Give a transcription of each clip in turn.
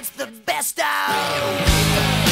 It's the best of.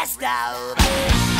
festa.